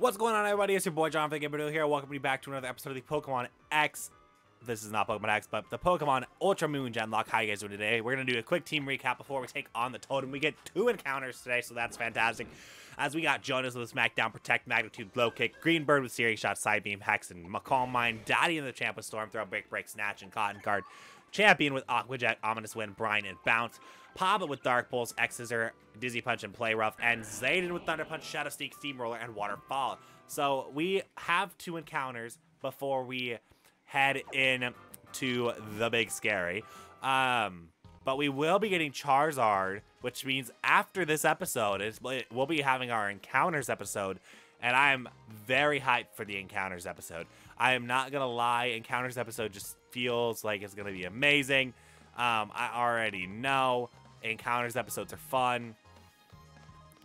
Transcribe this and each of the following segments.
What's going on, everybody? It's your boy Jonathan Gimberdo here. Welcome you back to another episode of the Pokemon X. This is not Pokemon X, but the Pokemon Ultra Moon Gen Genlocke. How you guys doing today? We're gonna do a quick team recap before we take on the Totem. We get two encounters today, so that's fantastic. As we got Jonas with Smackdown, Protect, Magnitude, Low Kick, Greenbird with Searing Shot, Psybeam, Hex, and Calm Mind, Daddy in the Champ with Storm Throw, Break Break, Snatch, and Cotton Guard, Champion with Aqua Jet, Ominous Wind, Brine, and Bounce, Papa with Dark Pulse, X Scissor, Dizzy Punch, and Play Rough, and Zayden with Thunder Punch, Shadow Sneak, Steamroller, and Waterfall. So we have two encounters before we head in to the big scary. Um, but we will be getting Charizard, which means after this episode, we'll be having our encounters episode, and I'm very hyped for the encounters episode. I am not gonna lie, encounters episode just feels like it's gonna be amazing. Um, I already know encounters episodes are fun.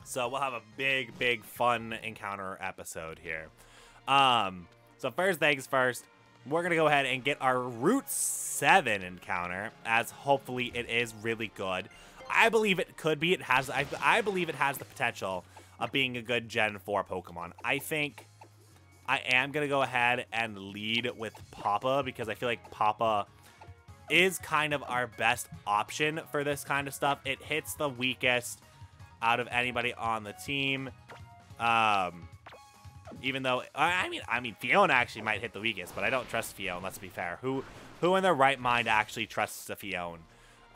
So we'll have a big, big fun encounter episode here. Um, so first things first, we're gonna go ahead and get our Route 7 encounter, as hopefully it is really good. I believe it could be. It has. I, I believe it has the potential of being a good Gen 4 Pokemon. I think I am gonna go ahead and lead with Papa because I feel like Papa is kind of our best option for this kind of stuff. It hits the weakest out of anybody on the team. Um, even though I mean, I mean, Fiona actually might hit the weakest, but I don't trust Fiona. Let's be fair. Who, who in their right mind actually trusts a Fiona?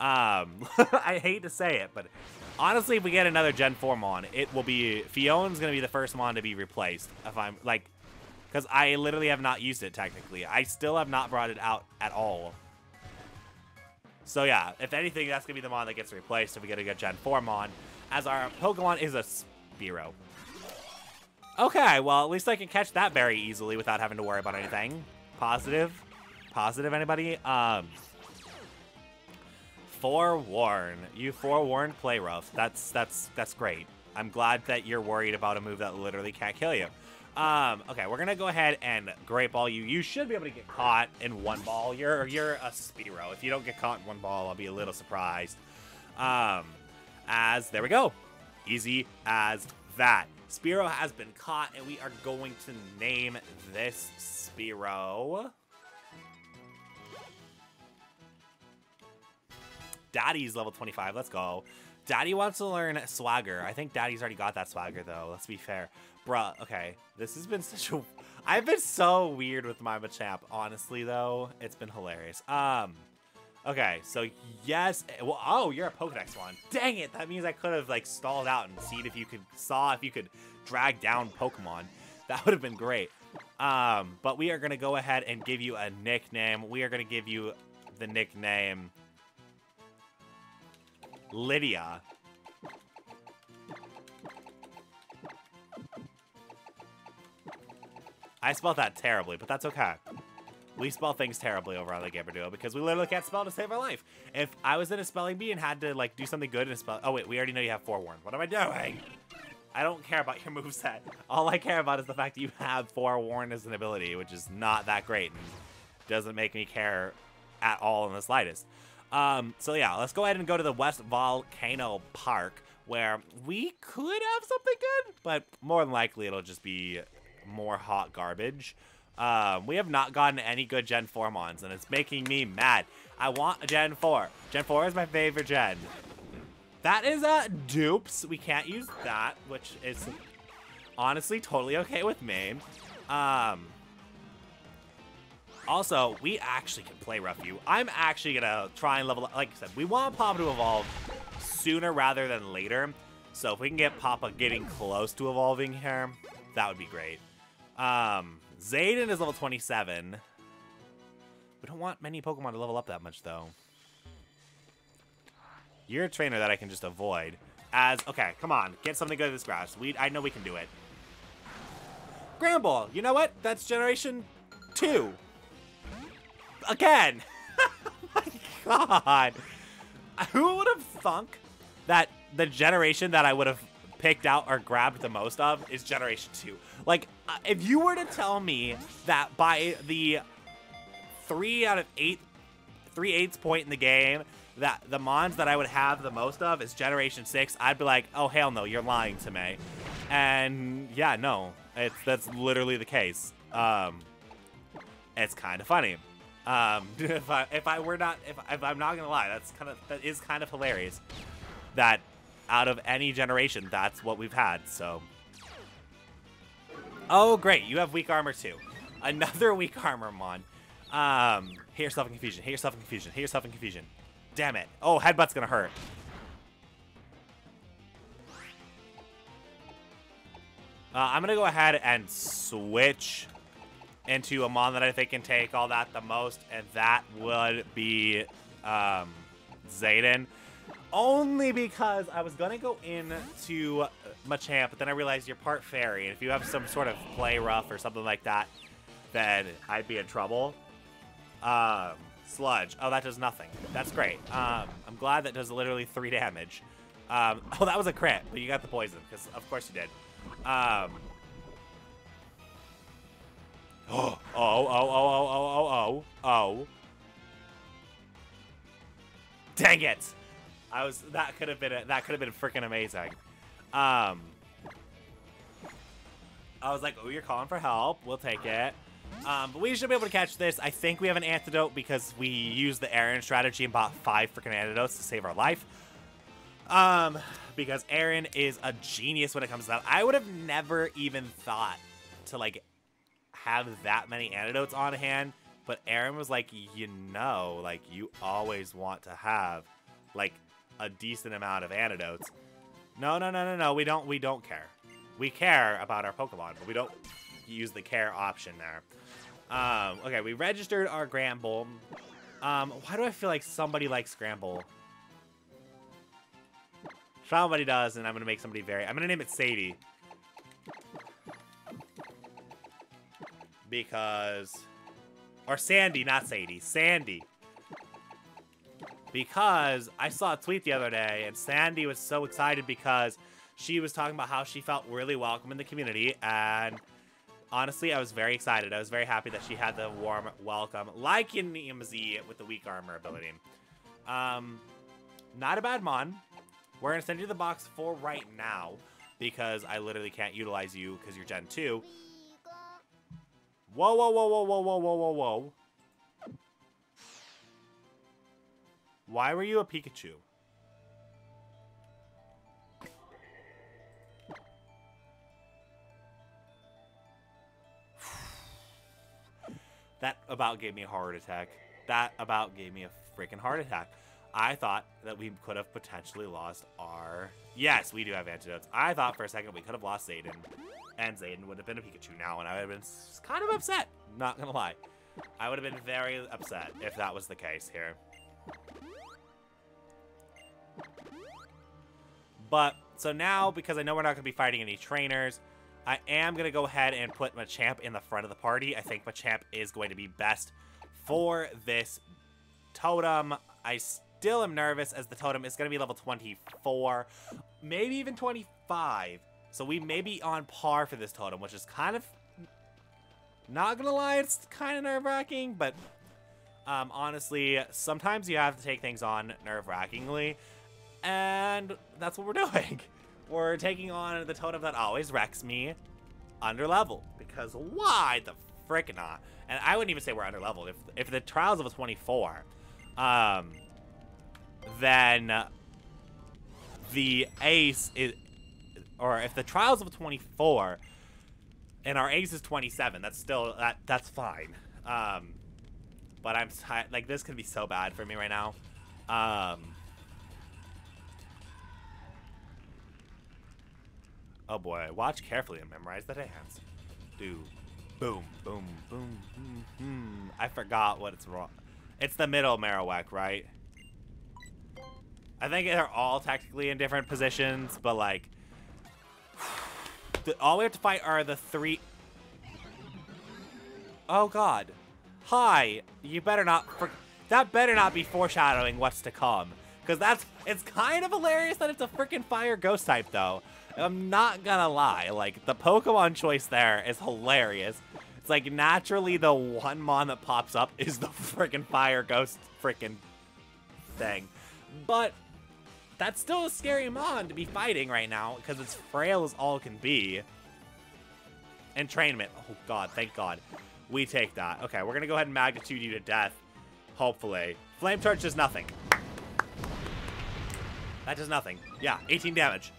Um, I hate to say it, but honestly, if we get another Gen 4 Mon, it will be Fiona's gonna be the first Mon to be replaced. If I'm like, because I literally have not used it technically. I still have not brought it out at all. So yeah, if anything, that's gonna be the Mon that gets replaced if we get a good Gen 4 Mon as our Pokemon is a Spearow. Okay, well, at least I can catch that very easily without having to worry about anything. Positive? Positive, anybody? Um, forewarn. You forewarned play rough. That's, that's, that's great. I'm glad that you're worried about a move that literally can't kill you. Um, okay, we're gonna go ahead and Great Ball you. You should be able to get caught in one ball. You're you're a Spearow. If you don't get caught in one ball, I'll be a little surprised. Um, as, there we go, easy as that. Spiro has been caught, and we are going to name this Spiro. Daddy's level 25, let's go. Daddy wants to learn Swagger. I think Daddy's already got that Swagger, though, let's be fair. Bruh, okay, this has been such a... I've been so weird with my Machamp, honestly, though. It's been hilarious. Um, Okay, so yes, well, oh, you're a Pokedex one. Dang it, that means I could have like stalled out and seen if you could, saw if you could drag down Pokemon. That would have been great. Um, but we are going to go ahead and give you a nickname. We are going to give you the nickname Lydia. I spelled that terribly, but that's okay. We spell things terribly over on the Gamer Duo because we literally can't spell to save our life. If I was in a spelling bee and had to like do something good in a spell, oh wait, we already know you have forewarn. What am I doing? I don't care about your moveset. All I care about is the fact that you have forewarn as an ability, which is not that great and doesn't make me care at all in the slightest. Um, so yeah, let's go ahead and go to the Wela Volcano Park where we could have something good, but more than likely it'll just be more hot garbage. Um, we have not gotten any good Gen 4 Mons, and it's making me mad. I want a Gen 4. Gen 4 is my favorite Gen. That is a dupes. We can't use that, which is honestly totally okay with me. Um, also, we actually can play rough. I'm actually going to try and level up. Like I said, we want Papa to evolve sooner rather than later. So if we can get Papa getting close to evolving here, that would be great. Um, Zayden is level 27. We don't want many Pokemon to level up that much, though. You're a trainer that I can just avoid. As, okay, come on. Get something good at this grass. We, I know we can do it. Granbull, you know what? That's generation 2. Again. oh my god. Who would have thunk that the generation that I would have picked out or grabbed the most of is Generation 2. Like, if you were to tell me that by the three out of eight, three eighths point in the game, that the Mons that I would have the most of is Generation 6, I'd be like, oh, hell no, you're lying to me. And yeah, no, it's that's literally the case. Um, it's kind of funny. Um, if I if I were not if, if I'm not gonna lie, that's kind of that is kind of hilarious. That out of any generation, that's what we've had. So. Oh great, you have weak armor too. Another weak armor mon. Um, hit yourself in confusion. Hit yourself in confusion. Hit yourself in confusion. Damn it. Oh, headbutt's gonna hurt. Uh, I'm gonna go ahead and switch into a mon that I think can take all that the most, and that would be um, Zayden. Only because I was gonna go into Machamp, but then I realized you're part fairy, and if you have some sort of play rough or something like that, then I'd be in trouble. Um, sludge. Oh, that does nothing. That's great. Um, I'm glad that does literally three damage. Um, oh, that was a crit, but you got the poison, because of course you did. Um, oh, oh, oh, oh, oh, oh, oh, oh. Dang it! I was that could have been a, that could have been freaking amazing. Um, I was like, oh, you're calling for help. We'll take it. Um, but we should be able to catch this. I think we have an antidote because we used the Aaron strategy and bought five freaking antidotes to save our life. Um, because Aaron is a genius when it comes to that. I would have never even thought to like have that many antidotes on hand, but Aaron was like, you know, like you always want to have like a decent amount of antidotes. No, no, no, no, no. We don't. We don't care. We care about our Pokemon, but we don't use the care option there. Um, okay, we registered our Granbull. Um, why do I feel like somebody likes Scramble? Somebody does, and I'm gonna make somebody very. I'm gonna name it Sadie. Because. Or Sandy, not Sadie. Sandy. Because I saw a tweet the other day, and Sandy was so excited because she was talking about how she felt really welcome in the community, and honestly, I was very excited. I was very happy that she had the warm welcome, like in EMZ with the weak armor ability. Um, not a bad mon. We're going to send you the box for right now because I literally can't utilize you because you're Gen 2. Whoa, whoa, whoa, whoa, whoa, whoa, whoa, whoa, whoa. Why were you a Pikachu? that about gave me a heart attack. That about gave me a freaking heart attack. I thought that we could have potentially lost our... Yes, we do have antidotes. I thought for a second we could have lost Zayden. And Zayden would have been a Pikachu now, and I would have been kind of upset. Not gonna lie. I would have been very upset if that was the case here. But, so now, because I know we're not going to be fighting any trainers, I am going to go ahead and put Machamp in the front of the party. I think Machamp is going to be best for this totem. I still am nervous as the totem is going to be level 24, maybe even 25. So we may be on par for this totem, which is kind of, not going to lie, it's kind of nerve-wracking, but um, honestly, sometimes you have to take things on nerve-wrackingly, and that's what we're doing. We're taking on the totem that always wrecks me under level. Because why the frick not? And I wouldn't even say we're under level. If, if the trials of a 24, um, then the ace is, or if the trials of a 24 and our ace is 27, that's still, that that's fine. Um, but I'm, like, this could be so bad for me right now. Um, Oh boy, watch carefully and memorize the dance. Do, boom, boom, boom, boom, boom. I forgot what it's wrong. It's the middle Marowak, right? I think they're all technically in different positions, but like, the, all we have to fight are the three. Oh God, hi! You better not. that better not be foreshadowing what's to come, because that's. It's kind of hilarious that it's a freaking fire ghost type though. I'm not gonna lie, like, the Pokemon choice there is hilarious. It's like, naturally, the one Mon that pops up is the freaking Fire Ghost freaking thing. But that's still a scary Mon to be fighting right now because it's frail as all can be. Entrainment. Oh, God. Thank God. We take that. Okay, we're to go ahead and magnitude you to death. Hopefully. Flame Torch does nothing. That does nothing. Yeah, 18 damage.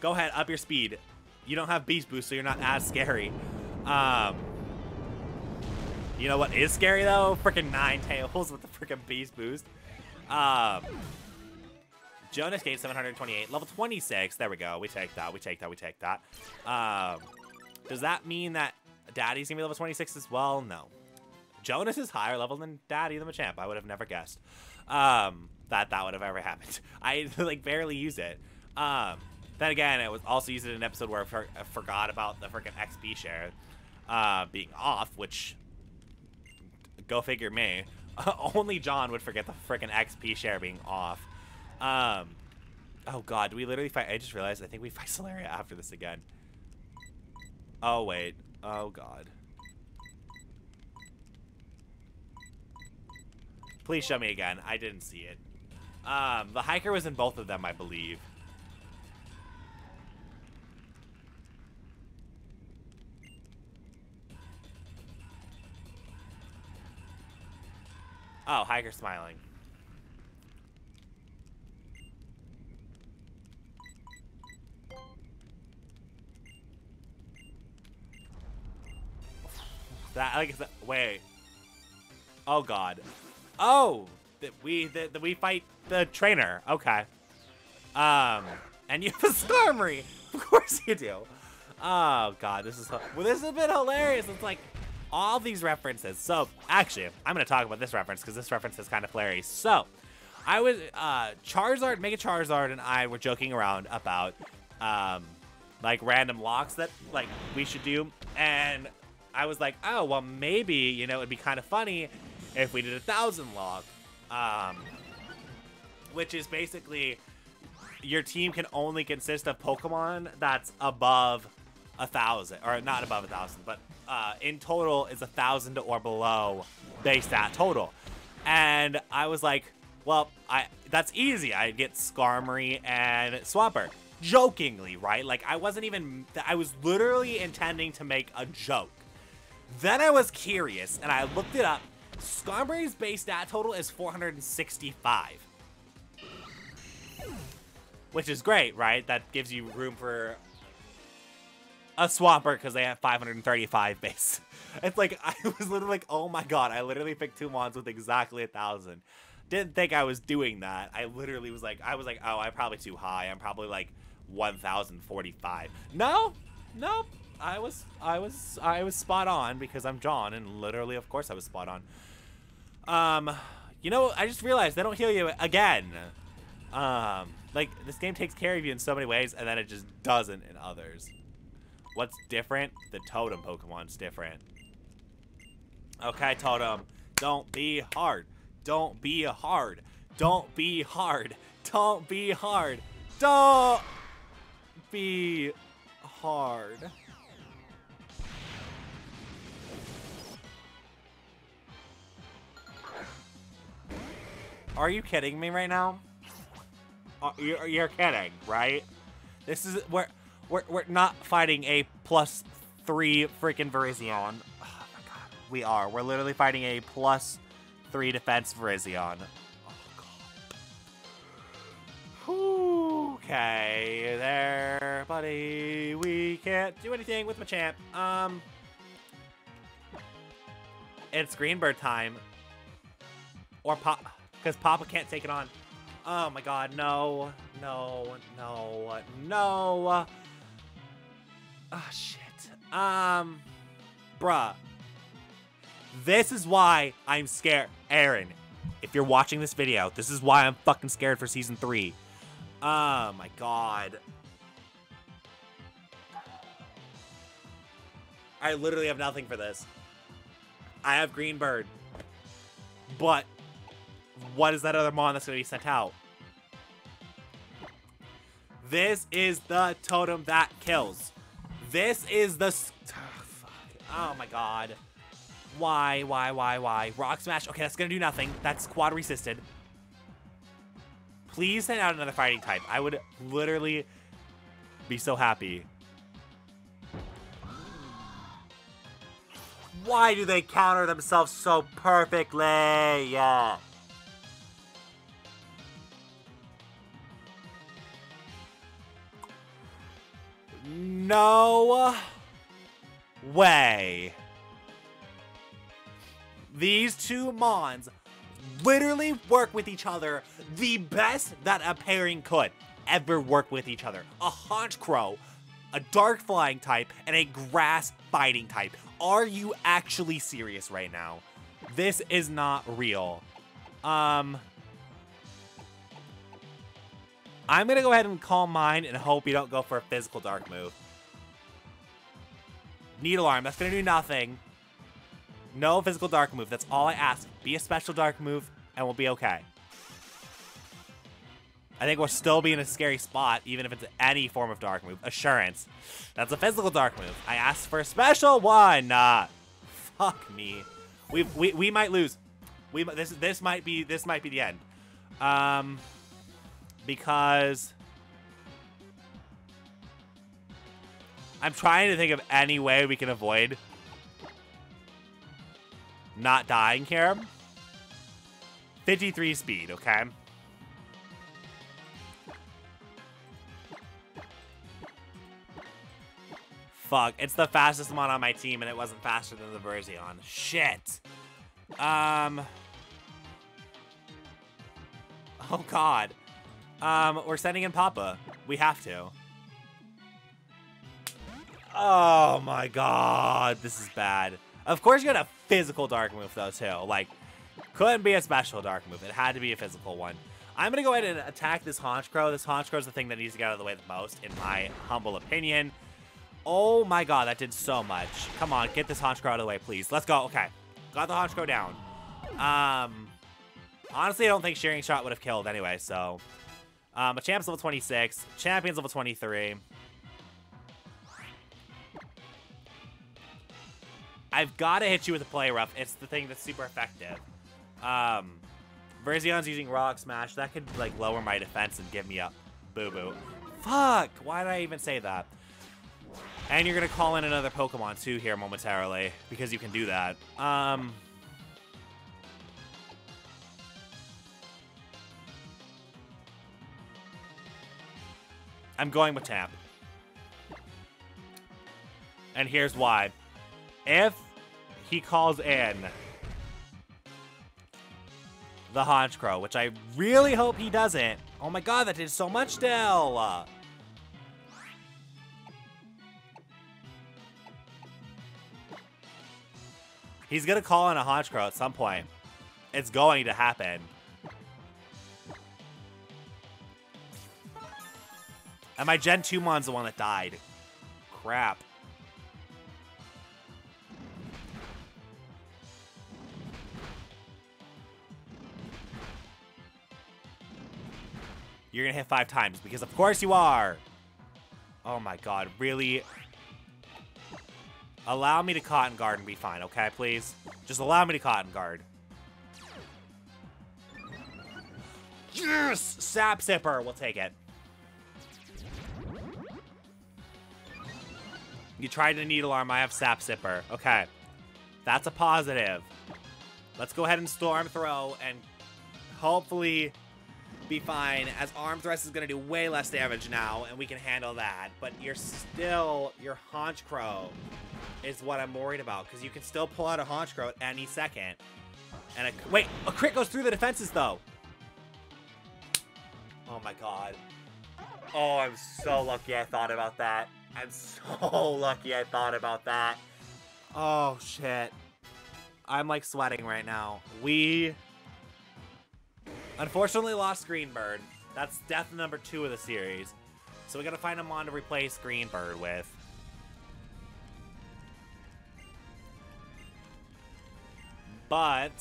Go ahead, up your speed. You don't have Beast Boost, so you're not as scary. Um, you know what is scary, though? Freaking Ninetales with the freaking Beast Boost. Um, Jonas Gate 728, level 26. There we go. We take that. We take that. We take that. Um, does that mean that Daddy's gonna be level 26 as well? No. Jonas is higher level than Daddy the Machamp. I would have never guessed um, that that would have ever happened. I like barely use it. Um, then again, it was also used in an episode where I, for I forgot about the freaking XP share uh, being off, which go figure me. Only John would forget the freaking XP share being off. Um, oh god, do we literally fight? I just realized I think we fight Solaria after this again. Oh wait. Oh god. Please show me again. I didn't see it. Um, the hiker was in both of them, I believe. Oh, hiker smiling. That like said, wait. Oh god. Oh, that we that we fight the trainer. Okay. Um, and you have a Skarmory. Of course you do. Oh god, this is well, this has been hilarious. It's like all these references. So actually, I'm gonna talk about this reference because this reference is kind of hilarious. So I was uh, Charizard, Mega Charizard, and I were joking around about um, like random locks that like we should do, and I was like, oh well, maybe you know it'd be kind of funny if we did a thousand lock, um, which is basically your team can only consist of Pokemon that's above a thousand, or not above a thousand, but uh, in total is a thousand or below base stat total. And I was like, well, I that's easy. I get Skarmory and Swampert. Jokingly, right? Like I wasn't even, I was literally intending to make a joke. Then I was curious and I looked it up. Skarmory's base stat total is 465 which is great, right? That gives you room for a Swampert because they have 535 base. It's like, I was literally like, oh my god, I literally picked two Mons with exactly a thousand. Didn't think I was doing that. I literally was like, I was like, oh, I'm probably too high. I'm probably like 1,045. No, no, I was, I was, I was spot on because I'm John, and literally, of course, I was spot on. Um, you know, I just realized they don't heal you again. Um, like, this game takes care of you in so many ways, and then it just doesn't in others. What's different? The totem Pokemon's different. Okay, totem. Don't be hard. Don't be hard. Don't be hard. Don't be hard. Don't be hard. Are you kidding me right now? You're, you're kidding, right? This is where we're, we're not fighting a plus three freaking Virizion. Oh my god. We are. We're literally fighting a plus three defense Virizion. Oh, okay, there, buddy. We can't do anything with Machamp. Um, it's Greenbird time. Or Pop, because Papa can't take it on. Oh my god, no, no, no, no. Oh, shit. Um, bruh. This is why I'm scared. Aaron, if you're watching this video, this is why I'm fucking scared for Season 3. Oh, my God. I literally have nothing for this. I have Green Bird. But, what is that other mon that's going to be sent out? This is the totem that kills. This is the... Oh, my god. Why, why, why, why? Rock Smash. Okay, that's gonna do nothing. That's quad resisted. Please send out another fighting type. I would literally be so happy. Why do they counter themselves so perfectly? Yeah. No way. These two Mons literally work with each other the best that a pairing could ever work with each other. A Honchkrow, a Dark Flying type, and a Grass Fighting type. Are you actually serious right now? This is not real. Um... I'm gonna go ahead and call mine and hope you don't go for a physical dark move. Needle Arm, that's gonna do nothing. No physical dark move, that's all I ask. Be a special dark move, and we'll be okay. I think we'll still be in a scary spot, even if it's any form of dark move. Assurance. That's a physical dark move. I asked for a special one. Uh, fuck me. We we we might lose. We this this might be this might be the end. Um, because I'm trying to think of any way we can avoid not dying here. 53 speed, okay? Fuck, it's the fastest one on my team, and it wasn't faster than the Virizion. Shit. Um. Oh, God. Um, we're sending in Papa. We have to. Oh, my God. This is bad. Of course, you got a physical dark move, though, too. Like, couldn't be a special dark move. It had to be a physical one. I'm to go ahead and attack this Honchkrow. This Honchkrow is the thing that needs to get out of the way the most, in my humble opinion. Oh my god, that did so much. Come on, get this Honchkrow out of the way, please. Let's go. Okay. Got the Honchkrow down. Um, honestly, I don't think Searing Shot would have killed anyway, so... Um, a champ's level 26. Champion's level 23. I've got to hit you with a play rough. It's the thing that's super effective. Um, Virizion's using Rock Smash. That could, like, lower my defense and give me a boo-boo. Fuck! Why did I even say that? And you're going to call in another Pokemon, too, here momentarily. Because you can do that. Um... I'm going with Tap. And here's why. If he calls in the Honchkrow, which I really hope he doesn't. Oh my god, that did so much still. He's gonna call in a Honchkrow at some point. It's going to happen. And my Gen 2 Mon's the one that died. Crap. You're gonna hit five times, because of course you are! Oh my god, really? Allow me to Cotton Guard and be fine, okay, please? Just allow me to Cotton Guard. Yes! Sap Sipper, we'll take it. You tried to Needle Arm, I have Sap Sipper. Okay. That's a positive. Let's go ahead and Storm Throw and hopefully be fine, as Arm Thrust is going to do way less damage now, and we can handle that. But you're still, your Honchkrow is what I'm worried about, because you can still pull out a Honchkrow at any second. And a, wait, a crit goes through the defenses, though. Oh my god. Oh, I'm so lucky I thought about that. I'm so lucky I thought about that. Oh, shit. I'm, like, sweating right now. We... Unfortunately lost Greenbird. That's death number two of the series. So we gotta find a Mon to replace Greenbird with. But...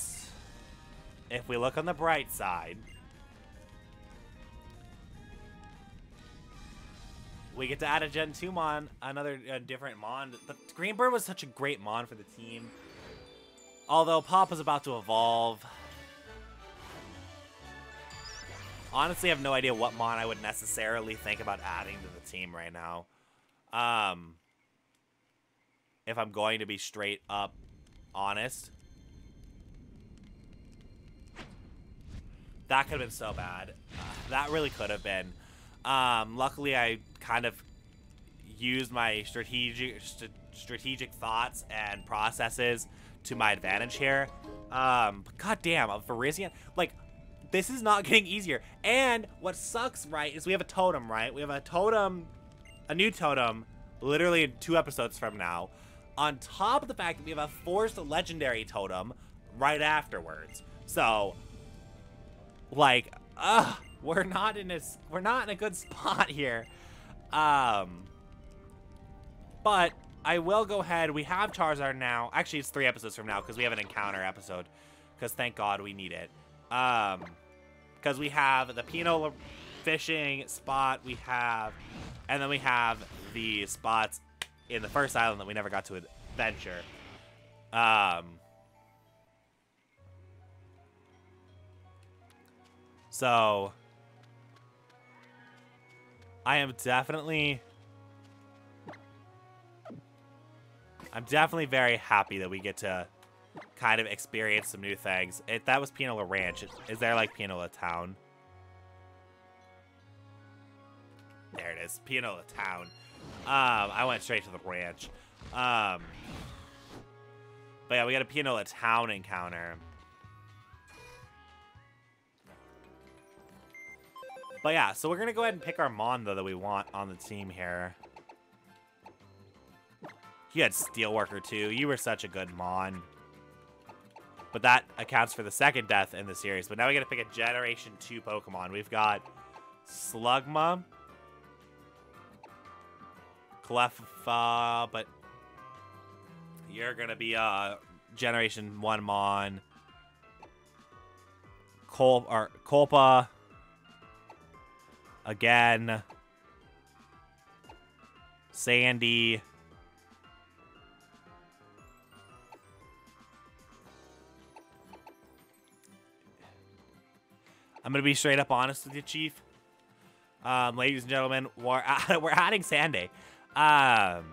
If we look on the bright side... We get to add a Gen 2 Mon, another different Mon. But Greenbird was such a great Mon for the team. Although Pop is about to evolve. honestly I have no idea what mon I would necessarily think about adding to the team right now. Um, if I'm going to be straight up honest. That could have been so bad. Uh, that really could have been. Um, luckily, I kind of used my strategic st strategic thoughts and processes to my advantage here. Um, God damn, a Virizion. Like, this is not getting easier. And what sucks, right, is we have a totem, right? We have a totem, a new totem, literally two episodes from now. On top of the fact that we have a forced legendary totem right afterwards. So, like, ugh, we're not in a, we're not in a good spot here. Um, but I will go ahead. We have Charizard now. Actually, it's three episodes from now because we have an encounter episode. Because thank God we need it. Um, because we have the Pino fishing spot. We have, and then we have the spots in the first island that we never got to adventure. Um. So, I am definitely I'm definitely very happy that we get to kind of experience some new things. It, that was Paniola Ranch. Is there like Paniola Town? There it is, Paniola Town. Um, I went straight to the ranch. Um, but yeah, we got a Paniola Town encounter. But yeah, so we're going to go ahead and pick our Mon, though, that we want on the team here. You had Steelworker too. You were such a good Mon. But that accounts for the second death in the series. But now we got to pick a Generation 2 Pokemon. We've got Slugma. Cleffa, but you're going to be a Generation 1 Mon. Col or Colpa. Again. Sandy. I'm gonna be straight up honest with you, Chief. Um, ladies and gentlemen, we're, we're adding Sandy. Um,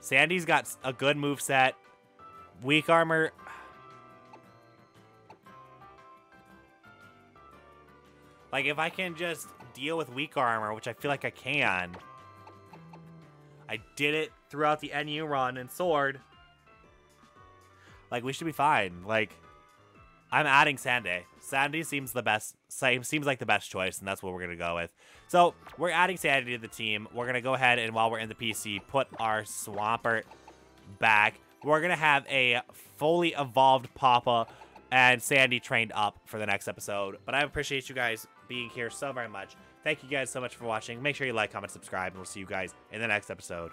Sandy's got a good move set, weak armor. Like if I can just deal with weak armor, which I feel like I can. I did it throughout the NU run and sword. Like we should be fine. Like I'm adding Sandy. Sandy seems the best. Seems like the best choice, and that's what we're gonna go with. So we're adding Sandy to the team. We're gonna go ahead and while we're in the PC, put our Swampert back. We're gonna have a fully evolved Papa and Sandy trained up for the next episode. But I appreciate you guys being here so very much. Thank you guys so much for watching. Make sure you like, comment, subscribe, and we'll see you guys in the next episode.